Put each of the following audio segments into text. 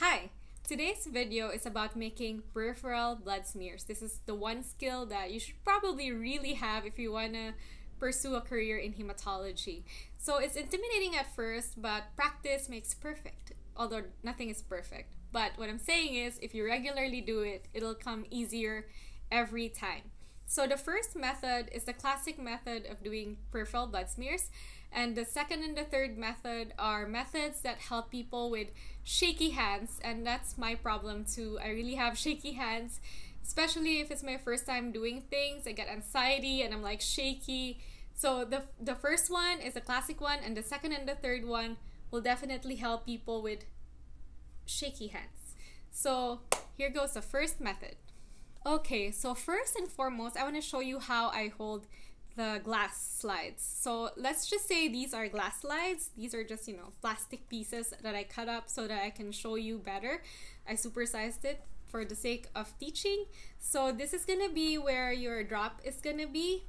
Hi! Today's video is about making peripheral blood smears. This is the one skill that you should probably really have if you want to pursue a career in hematology. So it's intimidating at first, but practice makes perfect. Although nothing is perfect. But what I'm saying is, if you regularly do it, it'll come easier every time. So the first method is the classic method of doing peripheral blood smears. And the second and the third method are methods that help people with shaky hands. And that's my problem too. I really have shaky hands, especially if it's my first time doing things. I get anxiety and I'm like shaky. So the, the first one is a classic one, and the second and the third one will definitely help people with shaky hands. So here goes the first method. Okay, so first and foremost, I want to show you how I hold the glass slides. So let's just say these are glass slides. These are just, you know, plastic pieces that I cut up so that I can show you better. I supersized it for the sake of teaching. So this is gonna be where your drop is gonna be.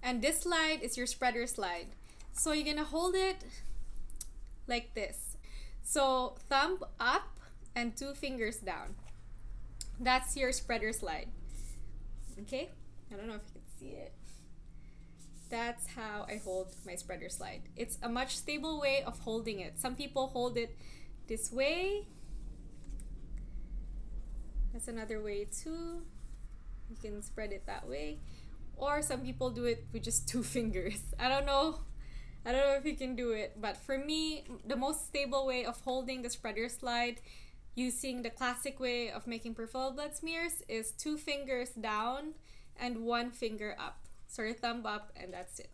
And this slide is your spreader slide. So you're gonna hold it like this. So thumb up and two fingers down. That's your spreader slide. Okay? I don't know if you can see it that's how I hold my spreader slide. It's a much stable way of holding it. Some people hold it this way. That's another way too. You can spread it that way. Or some people do it with just two fingers. I don't know. I don't know if you can do it, but for me, the most stable way of holding the spreader slide using the classic way of making peripheral blood smears is two fingers down and one finger up. So your thumb up and that's it.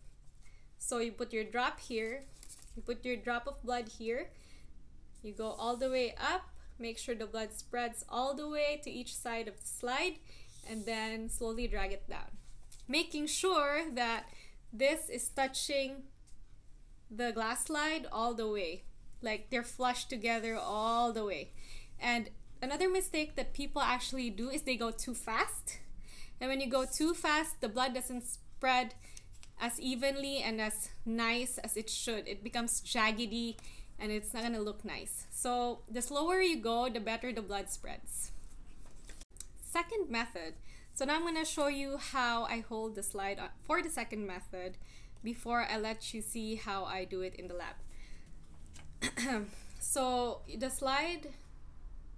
So you put your drop here, you put your drop of blood here, you go all the way up, make sure the blood spreads all the way to each side of the slide, and then slowly drag it down. Making sure that this is touching the glass slide all the way. Like they're flushed together all the way. And another mistake that people actually do is they go too fast. And when you go too fast, the blood doesn't spread as evenly and as nice as it should. It becomes jaggedy and it's not gonna look nice. So the slower you go, the better the blood spreads. Second method. So now I'm gonna show you how I hold the slide for the second method before I let you see how I do it in the lab. so the slide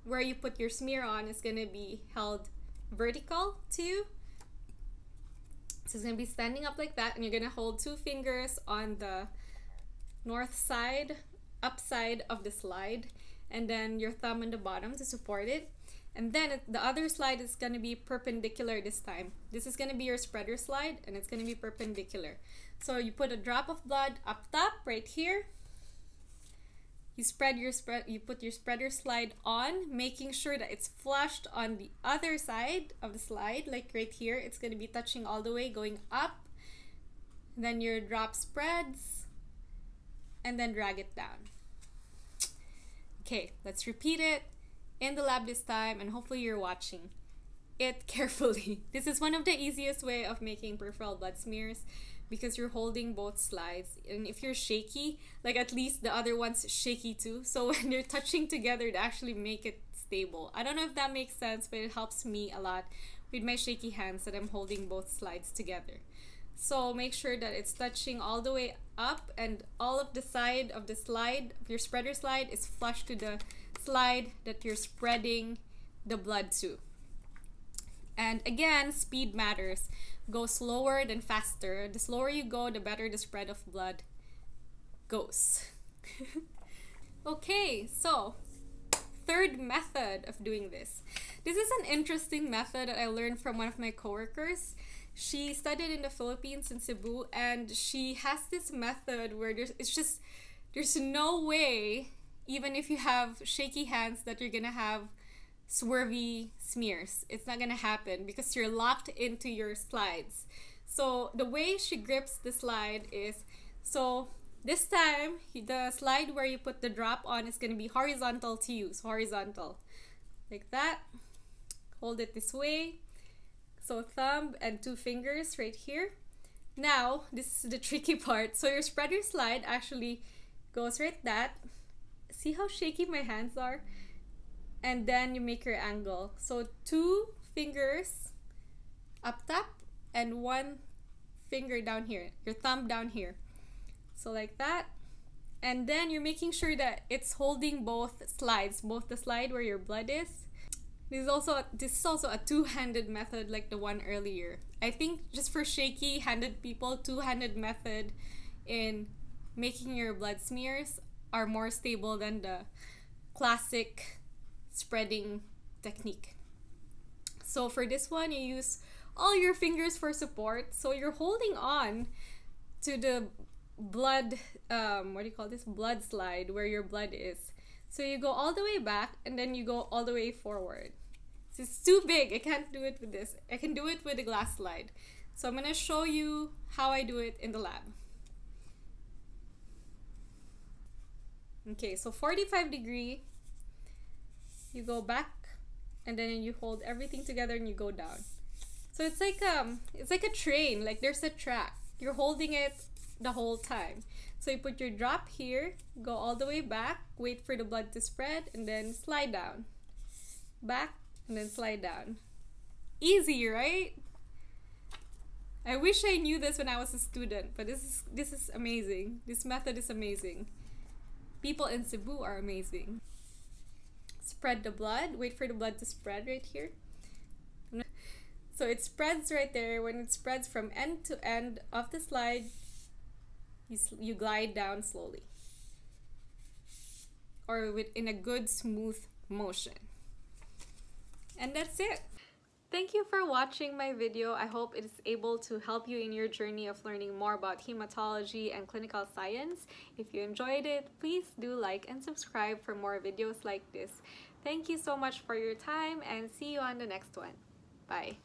where you put your smear on is gonna be held vertical to you so it's going to be standing up like that and you're going to hold two fingers on the north side, upside of the slide and then your thumb on the bottom to support it. And then the other slide is going to be perpendicular this time. This is going to be your spreader slide and it's going to be perpendicular. So you put a drop of blood up top right here you spread your spread you put your spreader slide on making sure that it's flushed on the other side of the slide like right here. It's going to be touching all the way going up. Then your drop spreads and then drag it down. Okay let's repeat it in the lab this time and hopefully you're watching it carefully. This is one of the easiest way of making peripheral blood smears because you're holding both slides. And if you're shaky like at least the other one's shaky too. So when they're touching together to actually make it stable. I don't know if that makes sense but it helps me a lot with my shaky hands that i'm holding both slides together. So make sure that it's touching all the way up and all of the side of the slide of your spreader slide is flush to the slide that you're spreading the blood to. And again speed matters go slower than faster. The slower you go, the better the spread of blood goes. okay, so third method of doing this. This is an interesting method that I learned from one of my coworkers. She studied in the Philippines in Cebu and she has this method where there's it's just there's no way even if you have shaky hands that you're going to have swervy smears. It's not gonna happen because you're locked into your slides. So the way she grips the slide is so this time the slide where you put the drop on is gonna be horizontal to you, so horizontal. Like that. Hold it this way. So thumb and two fingers right here. Now, this is the tricky part. So your spreader slide actually goes right that. See how shaky my hands are? And then you make your angle. So two fingers up top and one finger down here, your thumb down here. So like that. And then you're making sure that it's holding both slides, both the slide where your blood is. This is also this is also a two-handed method like the one earlier. I think just for shaky handed people, two-handed method in making your blood smears are more stable than the classic spreading technique. So for this one, you use all your fingers for support. So you're holding on to the blood, um, what do you call this? Blood slide where your blood is. So you go all the way back and then you go all the way forward. It's too big. I can't do it with this. I can do it with a glass slide. So I'm going to show you how I do it in the lab. Okay, so 45 degree, you go back and then you hold everything together and you go down. So it's like um it's like a train, like there's a track. You're holding it the whole time. So you put your drop here, go all the way back, wait for the blood to spread and then slide down. Back and then slide down. Easy, right? I wish I knew this when I was a student, but this is this is amazing. This method is amazing. People in Cebu are amazing. Spread the blood. Wait for the blood to spread right here. So it spreads right there. When it spreads from end to end of the slide, you, you glide down slowly. Or with in a good smooth motion. And that's it. Thank you for watching my video. I hope it is able to help you in your journey of learning more about hematology and clinical science. If you enjoyed it, please do like and subscribe for more videos like this. Thank you so much for your time and see you on the next one. Bye.